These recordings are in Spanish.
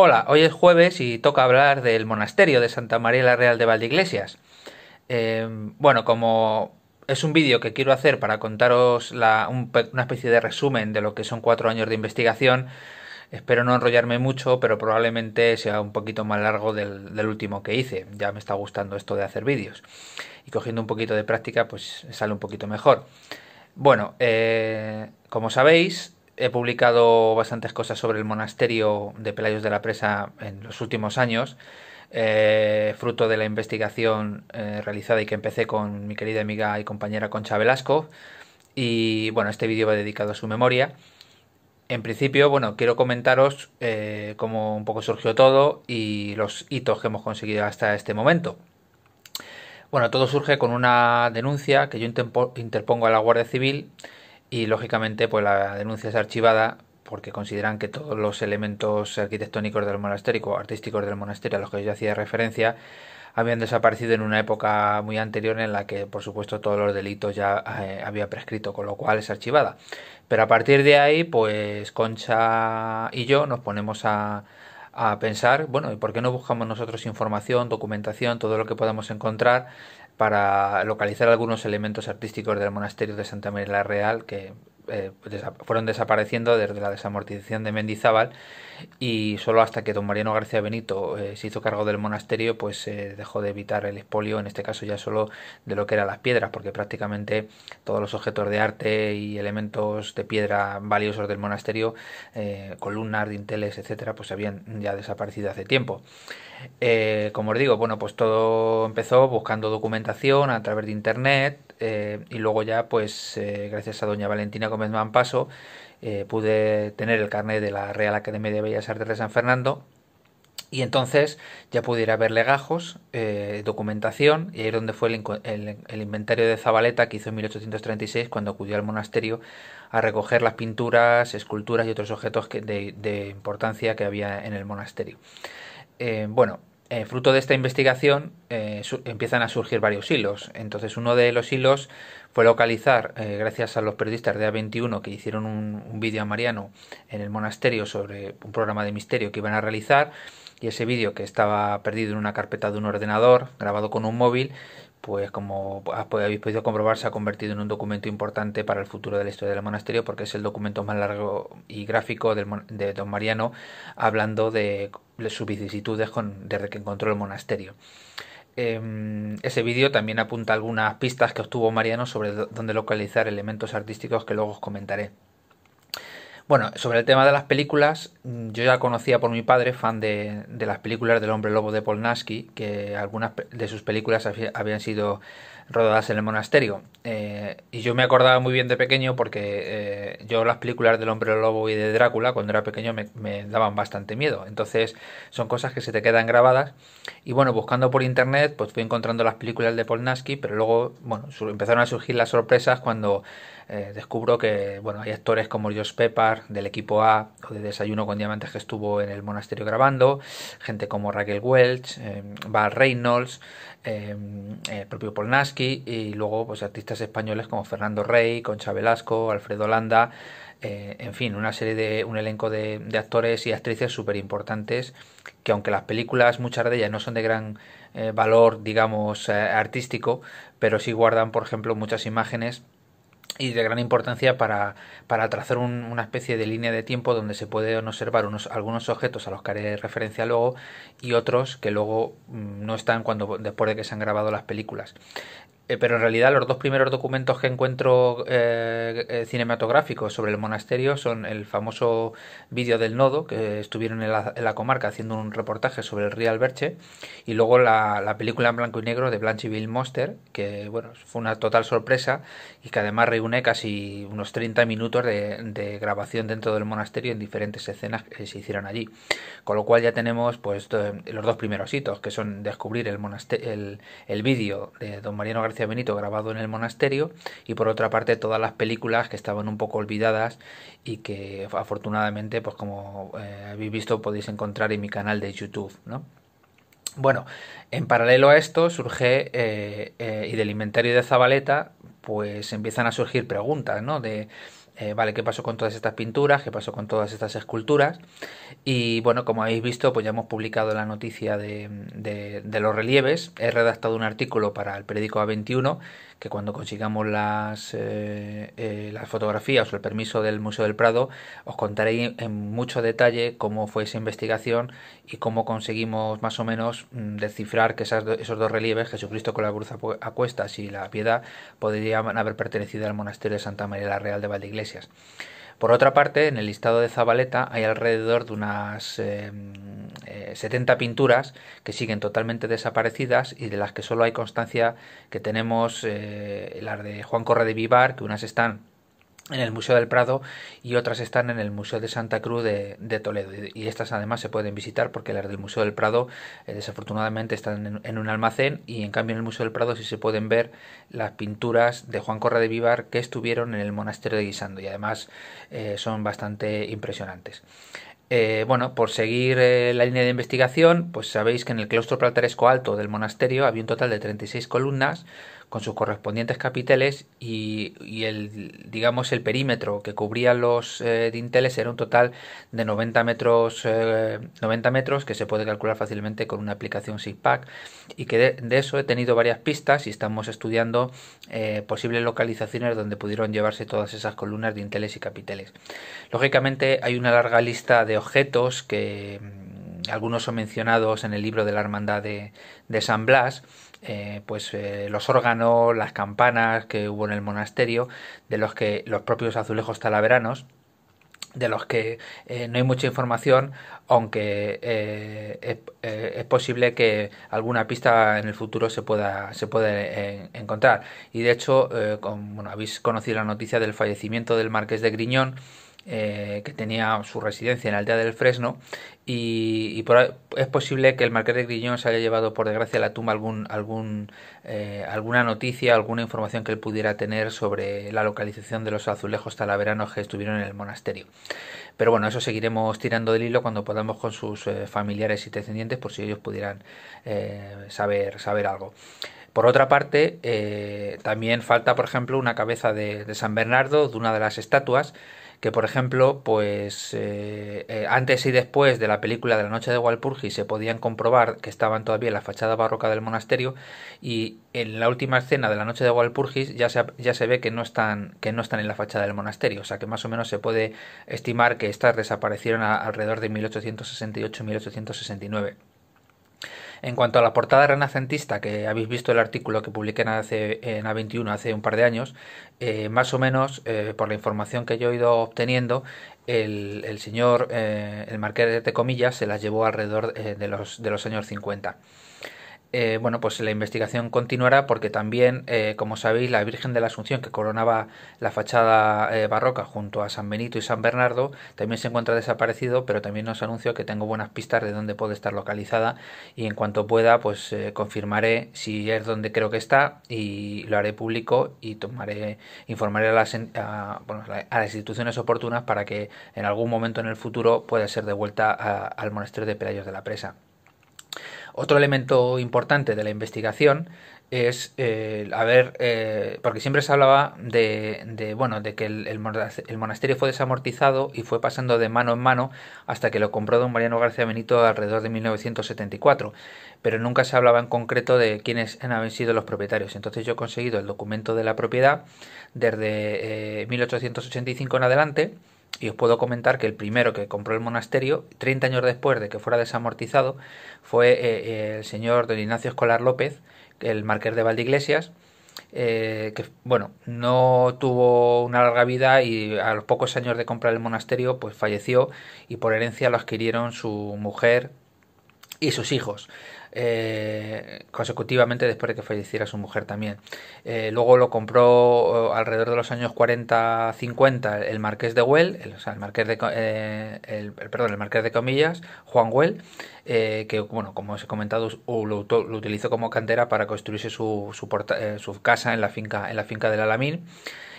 Hola, hoy es jueves y toca hablar del monasterio de Santa María la Real de Valdeiglesias. Eh, bueno, como es un vídeo que quiero hacer para contaros una especie de resumen de lo que son cuatro años de investigación, espero no enrollarme mucho, pero probablemente sea un poquito más largo del, último que hice. Ya me está gustando esto de hacer vídeos. Y cogiendo un poquito de práctica, pues sale un poquito mejor. Bueno, eh, como sabéis, he publicado bastantes cosas sobre el monasterio de Pelayos de la Presa en los últimos años, eh, fruto de la investigación eh, realizada y que empecé con mi querida amiga y compañera Concha Velasco. Y bueno, este vídeo va dedicado a su memoria. En principio, bueno, quiero comentaros eh, cómo un poco surgió todo y los hitos que hemos conseguido hasta este momento. Bueno, todo surge con una denuncia que yo interpongo a la Guardia Civil y lógicamente pues la denuncia es archivada porque consideran que todos los elementos arquitectónicos del monasterio, artísticos del monasterio a los que yo hacía referencia, habían desaparecido en una época muy anterior en la que, por supuesto, todos los delitos ya eh, había prescrito, con lo cual es archivada. Pero a partir de ahí, pues Concha y yo nos ponemos a, a pensar, bueno, ¿y por qué no buscamos nosotros información, documentación, todo lo que podamos encontrar para localizar algunos elementos artísticos del monasterio de Santa María la Real que eh, fueron desapareciendo desde la desamortización de Mendizábal y solo hasta que don Mariano García Benito eh, se hizo cargo del monasterio pues se dejó de evitar el expolio en este caso ya solo de lo que eran las piedras porque prácticamente todos los objetos de arte y elementos de piedra valiosos del monasterio eh, columnas dinteles etcétera pues habían ya desaparecido hace tiempo como os digo bueno pues todo empezó buscando documentación a través de internet eh, y luego ya, pues, eh, gracias a doña Valentina Gómez Manpaso, eh, pude tener el carnet de la Real Academia de Bellas Artes de San Fernando y entonces ya pudiera ver legajos, documentación, y ahí es donde fue el, inventario de Zabaleta que hizo en 1836 cuando acudió al monasterio a recoger las pinturas, esculturas y otros objetos de importancia que había en el monasterio. Bueno, eh, fruto de esta investigación eh, empiezan a surgir varios hilos. Entonces uno de los hilos fue localizar, eh, gracias a los periodistas de A21 que hicieron un, vídeo a Mariano en el monasterio sobre un programa de misterio que iban a realizar, y ese vídeo que estaba perdido en una carpeta de un ordenador, grabado con un móvil, pues como habéis podido comprobar, se ha convertido en un documento importante para el futuro de la historia del monasterio, porque es el documento más largo y gráfico de don Mariano, hablando de sus vicisitudes desde que encontró el monasterio. Em, ese vídeo también apunta algunas pistas que obtuvo Mariano sobre dónde localizar elementos artísticos que luego os comentaré. Bueno, sobre el tema de las películas, mm, yo ya conocía por mi padre, fan de, de las películas del hombre lobo de Polnaski, que algunas de sus películas habían sido rodadas en el monasterio. Eh, y yo me acordaba muy bien de pequeño porque eh, yo las películas del hombre lobo y de Drácula, cuando era pequeño, me, daban bastante miedo. Entonces son cosas que se te quedan grabadas. Y bueno, buscando por internet, pues fui encontrando las películas de Polnaski, pero luego, bueno, empezaron a surgir las sorpresas cuando eh, descubro que bueno hay actores como Josh Pepper del equipo A o de Desayuno con Diamantes que estuvo en el monasterio grabando, gente como Raquel Welch, eh, Val Reynolds, eh, el propio Polnaski y luego pues artistas españoles como Fernando Rey, Concha Velasco, Alfredo Landa, en fin, una serie de un elenco de, actores y actrices súper importantes que aunque las películas muchas de ellas no son de gran valor digamos artístico pero sí guardan por ejemplo muchas imágenes y de gran importancia para, para trazar una especie de línea de tiempo donde se pueden observar unos, algunos objetos a los que haré referencia luego y otros que luego mm, no están cuando después de que se han grabado las películas. Eh, pero en realidad los dos primeros documentos que encuentro eh, eh, cinematográficos sobre el monasterio son el famoso vídeo del nodo, que estuvieron en la, comarca haciendo un reportaje sobre el río Alberche, y luego la, película en blanco y negro de Blancheville Monster, que bueno, fue una total sorpresa y que además reúne casi unos 30 minutos de, grabación dentro del monasterio en diferentes escenas que se hicieron allí. Con lo cual ya tenemos pues los dos primeros hitos, que son descubrir el, el, el vídeo de don Mariano García Benito grabado en el monasterio y por otra parte todas las películas que estaban un poco olvidadas y que afortunadamente pues como eh, habéis visto podéis encontrar en mi canal de YouTube, ¿no? Bueno, en paralelo a esto surge eh, eh, y del inventario de Zabaleta pues empiezan a surgir preguntas, ¿no? De eh, vale, qué pasó con todas estas pinturas, qué pasó con todas estas esculturas. Y bueno, como habéis visto, pues ya hemos publicado la noticia de, de, los relieves. He redactado un artículo para el periódico A21 que cuando consigamos las, eh, eh, las fotografías o el permiso del Museo del Prado, os contaré en mucho detalle cómo fue esa investigación y cómo conseguimos más o menos mm, descifrar que esos dos relieves, Jesucristo con la cruz a cuestas y la piedad, podrían haber pertenecido al monasterio de Santa María la Real de Valdeiglesias por otra parte, en el listado de Zabaleta hay alrededor de unas 70 eh, eh, pinturas que siguen totalmente desaparecidas y de las que solo hay constancia que tenemos eh, las de Juan Corre de Vivar, que unas están en el Museo del Prado y otras están en el Museo de Santa Cruz de, Toledo. Y estas además se pueden visitar porque las del Museo del Prado eh, desafortunadamente están en, un almacén y en cambio en el Museo del Prado sí se pueden ver las pinturas de Juan Correa de Vivar que estuvieron en el monasterio de Guisando y además eh, son bastante impresionantes. Eh, bueno, por seguir la línea de investigación, pues sabéis que en el claustro plataresco alto del monasterio había un total de 36 columnas, con sus correspondientes capiteles y, el digamos el perímetro que cubría los eh, dinteles era un total de 90 metros 90 eh, metros que se puede calcular fácilmente con una aplicación SIGPAC. Y que de, eso he tenido varias pistas y estamos estudiando eh, posibles localizaciones donde pudieron llevarse todas esas columnas dinteles y capiteles. Lógicamente hay una larga lista de objetos que mm, algunos son mencionados en el libro de la hermandad de, de San Blas eh, pues eh, los órganos, las campanas que hubo en el monasterio, de los que los propios azulejos talaveranos, de los que eh, no hay mucha información, aunque es, posible que alguna pista en el futuro se pueda se encontrar. Y de hecho, bueno, habéis conocido la noticia del fallecimiento del marqués de Griñón, eh, que tenía su residencia en la aldea del Fresno y, es posible que el marqués de Grillón se haya llevado por desgracia a la tumba algún, algún, eh, alguna noticia, alguna información que él pudiera tener sobre la localización de los azulejos talaveranos que estuvieron en el monasterio. Pero bueno, eso seguiremos tirando del hilo cuando podamos con sus eh, familiares y descendientes por si ellos pudieran saber, saber algo. Por otra parte, también falta, por ejemplo, una cabeza de, de San Bernardo, de una de las estatuas, que por ejemplo, pues eh, eh, antes y después de la película de la noche de Walpurgis se podían comprobar que estaban todavía en la fachada barroca del monasterio y en la última escena de la noche de Walpurgis ya se, ya se ve que no están que no están en la fachada del monasterio, o sea que más o menos se puede estimar que estas desaparecieron alrededor de 1868-1869. En cuanto a la portada renacentista, que habéis visto el artículo que publiqué en, A21 hace un par de años, eh, más o menos, eh, por la información que yo he ido obteniendo, el, señor, eh, el marqués de Comillas, se las llevó alrededor de, los, de los años 50. Eh, bueno, pues la investigación continuará porque también, eh, como sabéis, la Virgen de la Asunción que coronaba la fachada eh, barroca junto a San Benito y San Bernardo también se encuentra desaparecido, pero también nos anunció que tengo buenas pistas de dónde puede estar localizada y en cuanto pueda, pues confirmaré si es donde creo que está y lo haré público y tomaré, informaré a las, a, las instituciones oportunas para que en algún momento en el futuro pueda ser devuelta al monasterio de Pelayos de la Presa. Otro elemento importante de la investigación es eh, a ver eh, porque siempre se hablaba de, bueno de que el, monasterio fue desamortizado y fue pasando de mano en mano hasta que lo compró don Mariano García Benito alrededor de 1974 pero nunca se hablaba en concreto de quiénes habían sido los propietarios. Entonces yo he conseguido el documento de la propiedad desde 1885 eh, en adelante y os puedo comentar que el primero que compró el monasterio, 30 años después de que fuera desamortizado, fue eh, eh, el señor don Ignacio Escolar López, el marqués de Valdeiglesias, eh, que bueno, no tuvo una larga vida y a los pocos años de comprar el monasterio, pues falleció y por herencia lo adquirieron su mujer y sus hijos eh, consecutivamente después de que falleciera su mujer también. Eh, luego lo compró eh, alrededor de los años 40-50 el marqués de Huel, el, marqués de, eh, el, perdón, el marqués de comillas, Juan Huel, que bueno, como os he comentado, lo, lo, utilizó como cantera para construirse su, su, su casa en la finca, en la finca del Alamín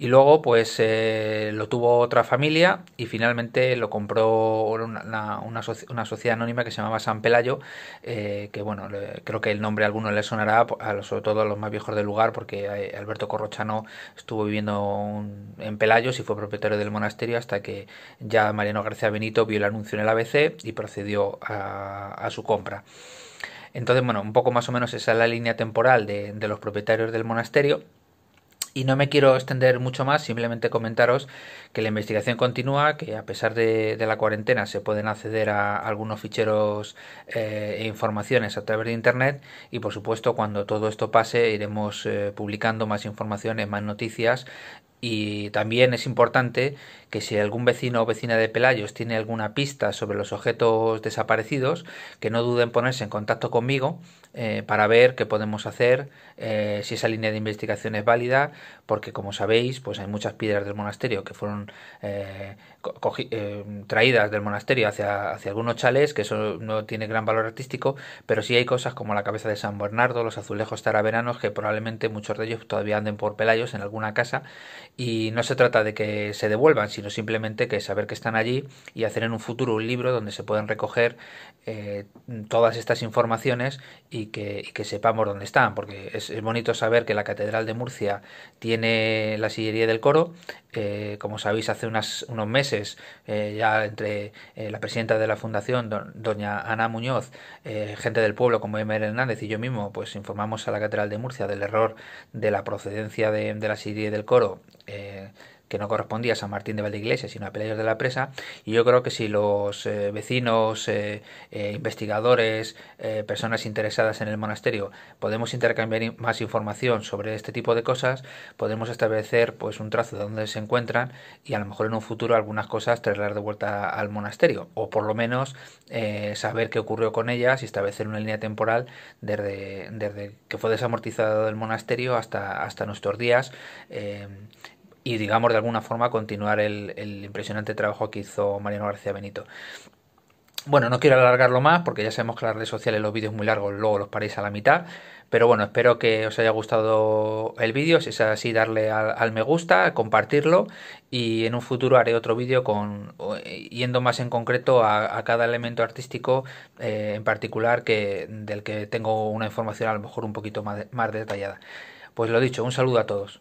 Y luego, pues eh, lo tuvo otra familia y finalmente lo compró una, una, sociedad anónima que se llamaba San Pelayo, eh, que bueno, creo que el nombre a alguno le sonará, sobre todo a los más viejos del lugar, porque eh, Alberto Corrochano estuvo viviendo en Pelayos y fue propietario del monasterio hasta que ya Mariano García Benito vio el anuncio en el ABC y procedió a, su compra. Entonces, bueno, un poco más o menos esa es la línea temporal de los propietarios del monasterio. Y no me quiero extender mucho más, simplemente comentaros que la investigación continúa, que a pesar de, la cuarentena se pueden acceder a algunos ficheros eh, e informaciones a través de Internet y por supuesto cuando todo esto pase iremos eh, publicando más informaciones, más noticias y también es importante que si algún vecino o vecina de Pelayos tiene alguna pista sobre los objetos desaparecidos, que no duden en ponerse en contacto conmigo eh, para ver qué podemos hacer, eh, si esa línea de investigación es válida, porque como sabéis, pues hay muchas piedras del monasterio que fueron eh, traídas del monasterio hacia, hacia algunos chales, que eso no tiene gran valor artístico, pero sí hay cosas como la cabeza de San Bernardo, los azulejos taraveranos, que probablemente muchos de ellos todavía anden por Pelayos en alguna casa, y no se trata de que se devuelvan, sino simplemente que saber que están allí y hacer en un futuro un libro donde se puedan recoger eh, todas estas informaciones y que, sepamos dónde están, porque es, bonito saber que la Catedral de Murcia tiene la sillería del coro, eh, como sabéis hace unos meses eh, ya entre la presidenta de la fundación, doña Ana Muñoz, gente del pueblo como Emer Hernández y yo mismo, pues informamos a la Catedral de Murcia del error de la procedencia de, de la sillería del coro que no correspondía a San Martín de Valdeiglesias, sino a Pelayos de la Presa, y yo creo que si los eh, vecinos, eh, eh, investigadores, personas interesadas en el monasterio podemos intercambiar más información sobre este tipo de cosas, podemos establecer pues un trazo de dónde se encuentran y a lo mejor en un futuro algunas cosas traerlas de vuelta al monasterio, o por lo menos saber qué ocurrió con ellas y establecer una línea temporal desde, desde que fue desamortizado el monasterio hasta, hasta nuestros días y digamos de alguna forma continuar el, impresionante trabajo que hizo Mariano García Benito. Bueno, no quiero alargarlo más porque ya sabemos que las redes sociales los vídeos muy largos luego los paréis a la mitad. Pero bueno, espero que os haya gustado el vídeo. Si es así, darle al, me gusta, compartirlo y en un futuro haré otro vídeo con yendo más en concreto a, cada elemento artístico eh, en particular que del que tengo una información a lo mejor un poquito más, más detallada. Pues lo dicho, un saludo a todos.